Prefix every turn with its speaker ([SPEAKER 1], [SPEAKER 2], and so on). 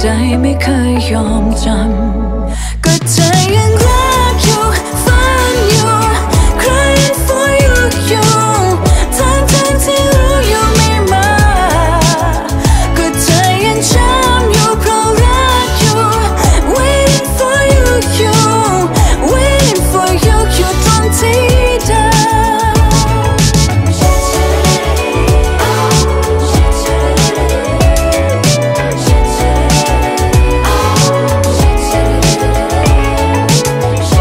[SPEAKER 1] ใจไม่เคยยอมจำ